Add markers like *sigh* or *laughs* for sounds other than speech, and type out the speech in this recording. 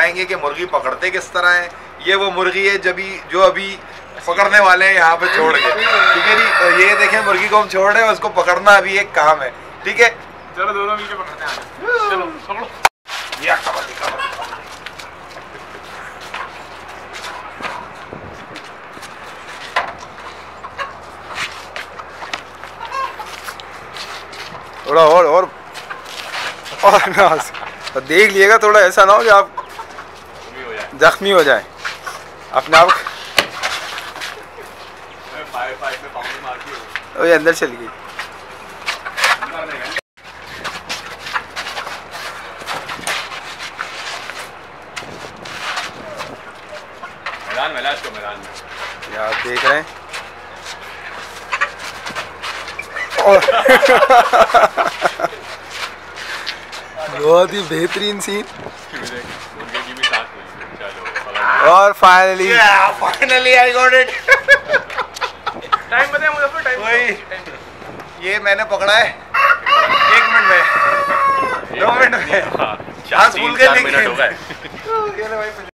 आएँगे कि मुर्गी पकड़ते किस तरह है? ये वो मुर्गी है जब जो अभी पकड़ने वाले हैं यहाँ पे छोड़ के। ठीक है जी? तो ये देखें मुर्गी को हम छोड़ रहे हैं उसको पकड़ना अभी एक काम है। ठीक है? चलो दोनों मिलके पकड़ते हैं चलो पकड़ो। या कबड्डी कबड्डी। थोड़ा और और। और ना तो देख लिएगा थोड़ा ऐसा ना हो कि आप जख्मी हो जाए। अपने आप अंदर चली गई। मैदान में इसको मैदान। में ये आप देख रहे हैं। *laughs* बहुत ही बेहतरीन सीन *laughs* मुर्गे की भी साथ में चलो पकड़ और finally finally I got it time बताया मुझे टाइम वही। ये मैंने पकड़ा है। एक मिनट में। दो मिनट में। हाँ हाँ, चार स्कूल तीन के चार *laughs*